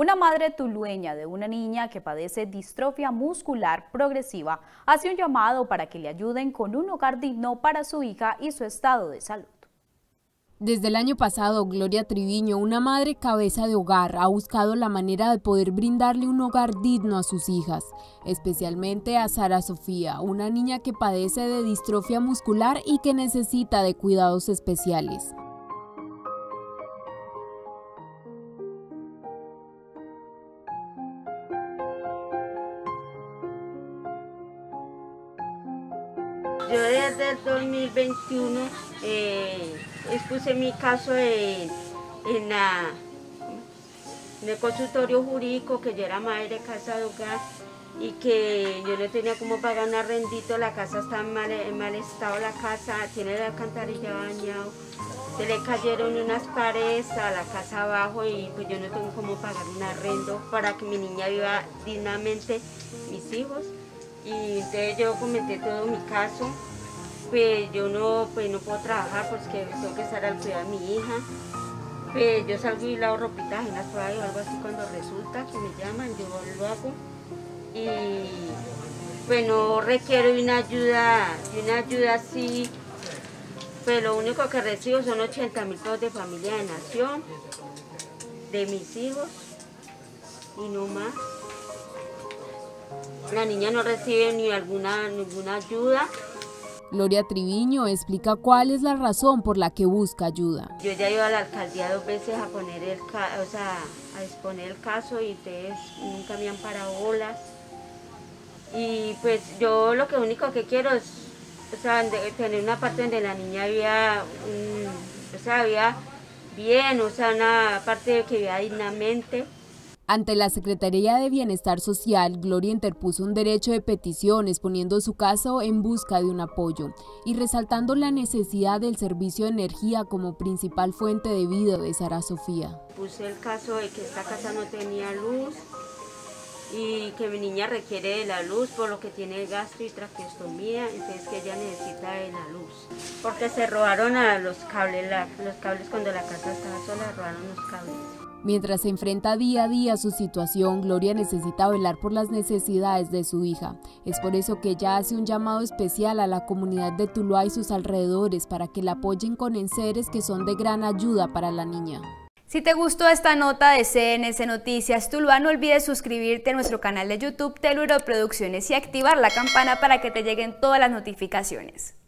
Una madre tulueña de una niña que padece distrofia muscular progresiva hace un llamado para que le ayuden con un hogar digno para su hija y su estado de salud. Desde el año pasado, Gloria Triviño, una madre cabeza de hogar, ha buscado la manera de poder brindarle un hogar digno a sus hijas, especialmente a Sara Sofía, una niña que padece de distrofia muscular y que necesita de cuidados especiales. Yo desde el 2021 eh, expuse mi caso en, el consultorio jurídico que yo era madre de casa de hogar y que yo no tenía cómo pagar un arrendito, la casa está en mal, en mal estado, la casa tiene la alcantarilla bañado, se le cayeron unas paredes a la casa abajo y pues yo no tengo cómo pagar un arrendo para que mi niña viva dignamente, mis hijos. Y entonces yo comenté todo mi caso, pues yo no, pues no puedo trabajar porque tengo que estar al cuidado de mi hija. Pues yo salgo y lavo ropitas en las pruebas o algo así cuando resulta que me llaman, yo lo hago. Y pues no requiero una ayuda, una ayuda así, pues lo único que recibo son 80 mil pesos de familia de nación, de mis hijos y no más. La niña no recibe ni alguna, ninguna ayuda. Gloria Triviño explica cuál es la razón por la que busca ayuda. Yo ya iba a la alcaldía dos veces a poner el o sea, a exponer el caso y ustedes nunca me han parado bolas. Y pues yo lo que único que quiero es o sea, tener una parte donde la niña había, o sea, había bien, o sea, una parte que vivía dignamente. Ante la Secretaría de Bienestar Social, Gloria interpuso un derecho de petición exponiendo su caso en busca de un apoyo y resaltando la necesidad del servicio de energía como principal fuente de vida de Sara Sofía. Puse el caso de que esta casa no tenía luz y que mi niña requiere de la luz por lo que tiene gastro y traqueostomía, entonces que ella necesita de la luz. Porque se robaron a los cables, los cables cuando la casa estaba sola, robaron los cables. Mientras se enfrenta día a día su situación, Gloria necesita velar por las necesidades de su hija. Es por eso que ella hace un llamado especial a la comunidad de Tuluá y sus alrededores para que la apoyen con enseres que son de gran ayuda para la niña. Si te gustó esta nota de CNS Noticias Tuluá, no olvides suscribirte a nuestro canal de YouTube Teluro Producciones y activar la campana para que te lleguen todas las notificaciones.